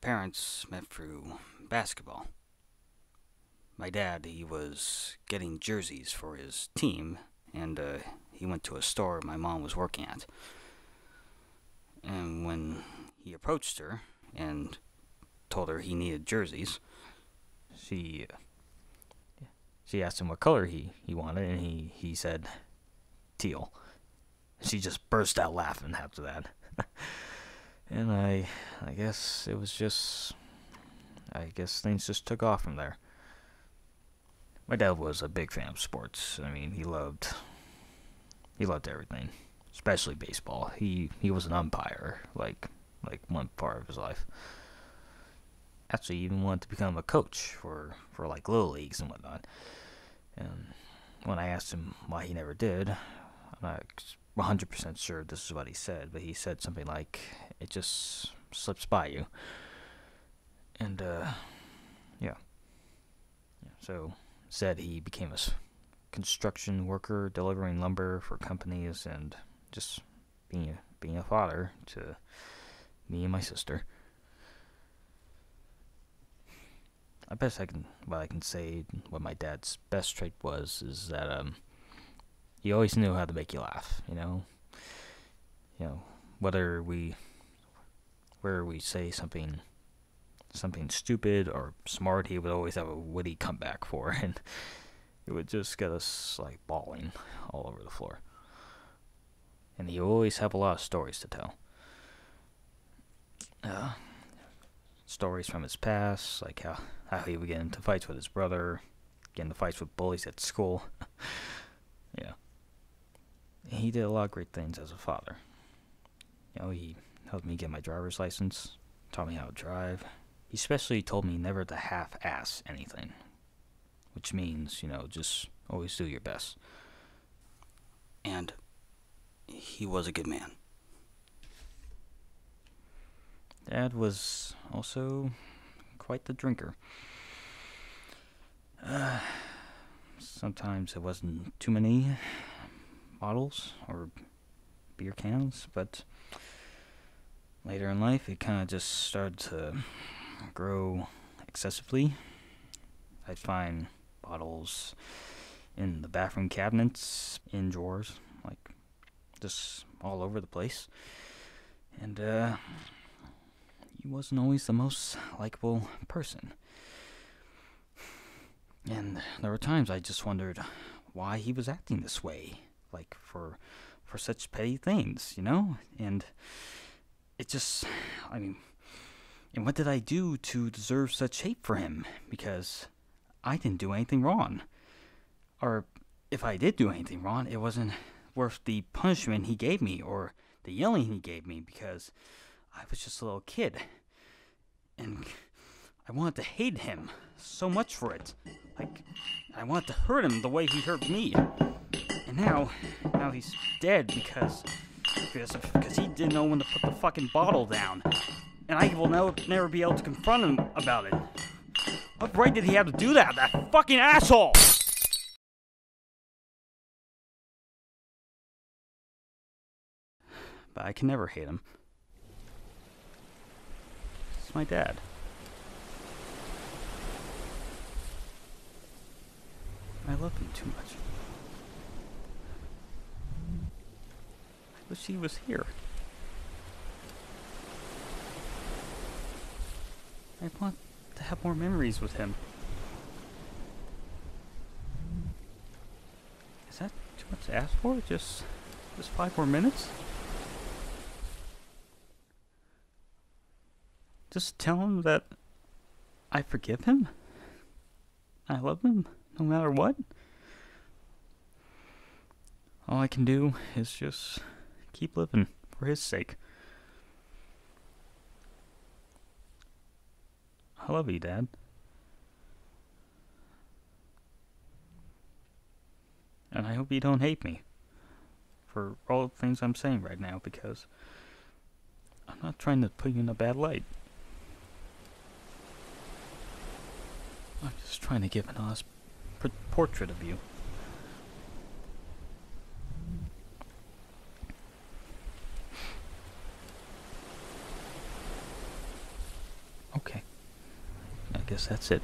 parents met through basketball. My dad, he was getting jerseys for his team, and uh, he went to a store my mom was working at. And when he approached her and told her he needed jerseys, she uh, she asked him what color he, he wanted, and he, he said teal. She just burst out laughing after that. and I I guess it was just I guess things just took off from there. My dad was a big fan of sports. I mean, he loved he loved everything, especially baseball. He he was an umpire, like like one part of his life. Actually, he even wanted to become a coach for for like little leagues and whatnot. And when I asked him why he never did, I'm not 100% sure this is what he said, but he said something like, it just slips by you. And, uh, yeah. yeah. So, said he became a construction worker delivering lumber for companies and just being a, being a father to me and my sister. I best I can what I can say what my dad's best trait was is that um he always knew how to make you laugh, you know. You know, whether we where we say something something stupid or smart, he would always have a witty comeback for and it would just get us like bawling all over the floor. And he always have a lot of stories to tell. Uh, stories from his past, like how, how he would get into fights with his brother, get into fights with bullies at school. He did a lot of great things as a father. You know, he helped me get my driver's license, taught me how to drive. He especially told me never to half-ass anything, which means, you know, just always do your best. And he was a good man. Dad was also quite the drinker. Uh, sometimes it wasn't too many bottles or beer cans, but later in life it kind of just started to grow excessively. I'd find bottles in the bathroom cabinets, in drawers, like just all over the place. And, uh, he wasn't always the most likable person. And there were times I just wondered why he was acting this way, like for for such petty things, you know? And it just I mean and what did I do to deserve such hate for him? Because I didn't do anything wrong. Or if I did do anything wrong, it wasn't worth the punishment he gave me or the yelling he gave me because I was just a little kid. And I wanted to hate him so much for it. Like, I wanted to hurt him the way he hurt me. And now, now he's dead because, because, he didn't know when to put the fucking bottle down. And I will never, never be able to confront him about it. What right did he have to do that, that fucking asshole? But I can never hate him. It's my dad. I love him too much. I wish he was here. I want to have more memories with him. Is that too much to ask for? Just, just five more minutes? Just tell him that I forgive him. I love him no matter what. All I can do is just keep living hmm. for his sake. I love you, Dad. And I hope you don't hate me for all the things I'm saying right now because I'm not trying to put you in a bad light. I'm just trying to give an honest portrait of you. Okay. I guess that's it.